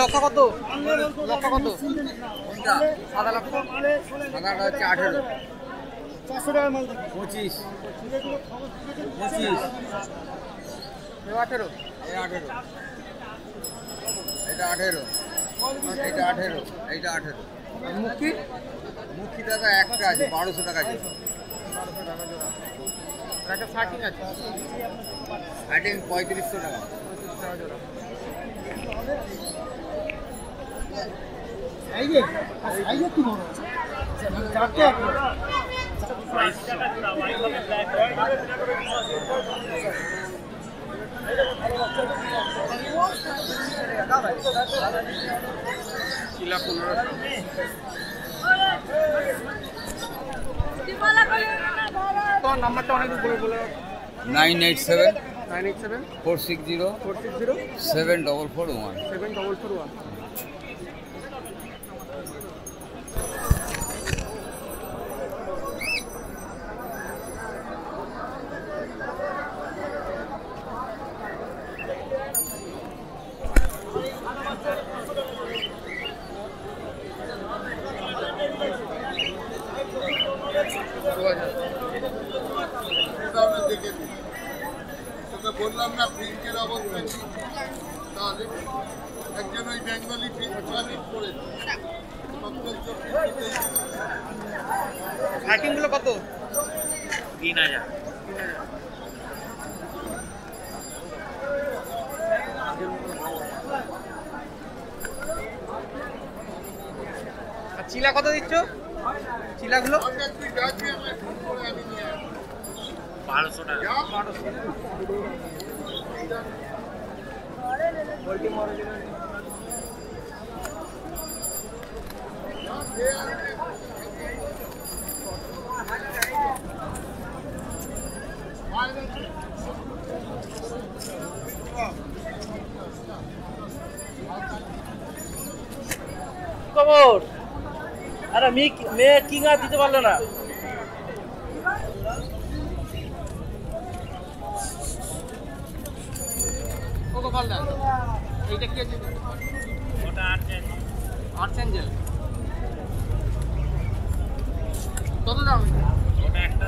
লক্ষ কত? লক্ষ কত? সাদা লক্ষ সাদাটা হচ্ছে আঠেরো। পঁচিশ। পঁচিশ। আঠেরো? আঠেরো। এটা আঠেরো। এটা আঠেরো। এইটা আঠেরো। মুখি? মুখি দাদা একটা আছে বারোশো টাকা আছে বারোশো টাকা জোড়া। একটা শার্টিং আছে। আইটিং পঁয়ত্রিশশো টাকা। চিলা পনেরোশো তোমার নাম্বারটা অনেক বলে বলে nine eight seven nine eight seven four six zero four six zero seven double four one. Seven double four one তাহলে দেখে নিই তোকে বললাম না প্রিন্টের অবস্থা কি তাহলে একজন ওই বেঙ্গলি করে শার্টিংগুলো কত? তিন হাজার। চিলা কত দিচ্ছ? চিলাগুলো? বারোশো টাকা। যা খবর আরে মেয়ে মেয়ে কিং আর দিতে পারলো না কত পাল দেন। এইটা কি আছে ওটা আছে অ্যাঞ্জেল কত দাম ওটা একটা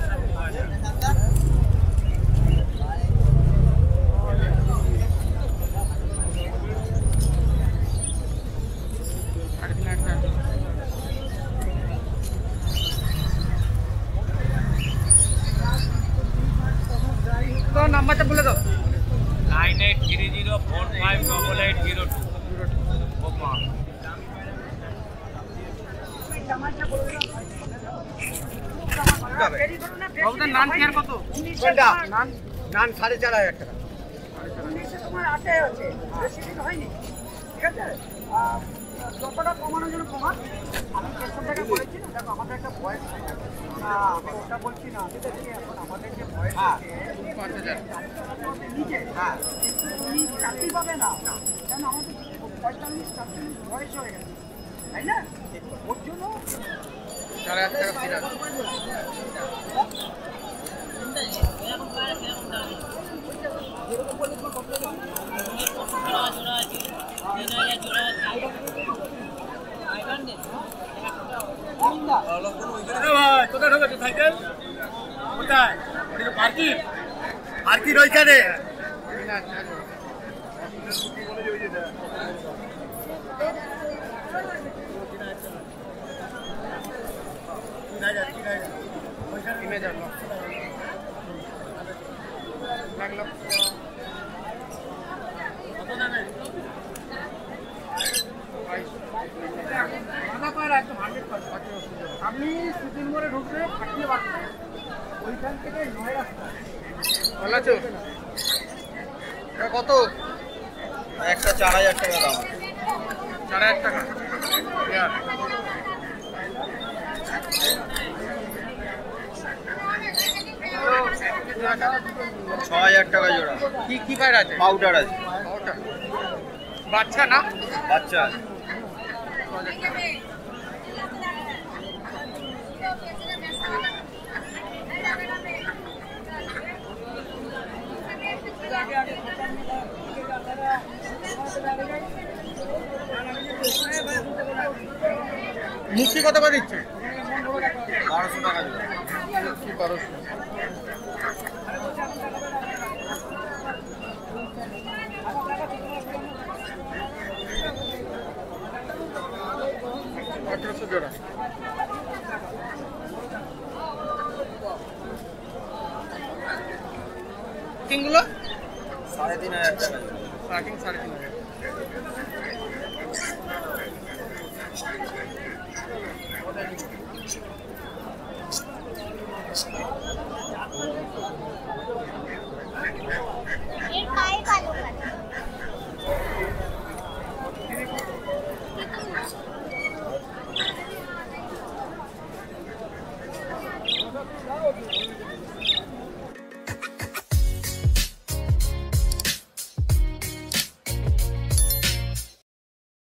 নাম্বারটা বলে দাও। Nine eight three zero four five double eight zero two. নান কেয়ার কত? নান নান সাড়ে চার হাজার টাকা। তোমার আছে। হয়নি। ঠিক আছে? যতটা কমানোর জন্য কমান আমি দেড়শো টাকা বলেছি না দেখো আমাদের একটা বয়স হয়ে। আমি ওটা বলছি না আমি দেখছি এখন আমাদের যে বয়স হ্যাঁ। নিজে হ্যাঁ। তুমি চাকরি পাবে না। কেন? আমাদের পঁয়তাল্লিশ চারচল্লিশ বয়স হয়ে গেছে। তাই না? ওর জন্য টাকা ঢোকেছে সাইকেল? কোথায়? পার্কিং? পার্কিং ওইখানে? লক্ষ এক লক্ষ কত? একটা চার হাজার টাকা দাম। চার হাজার টাকা। ছ হাজার টাকা জোড়া। কি কি পায়রা আছে? পাউডার আছে। বাচ্চা না? বাচ্চা আছে। মুক্তি কত করে দিচ্ছে? বারোশো টাকা বারোশো আঠারোশো জোড়া। কিংগুলো? সাড়ে তিন হাজার টাকা। স্টার্টিং সাড়ে তিন হাজার। よろしくお願いします。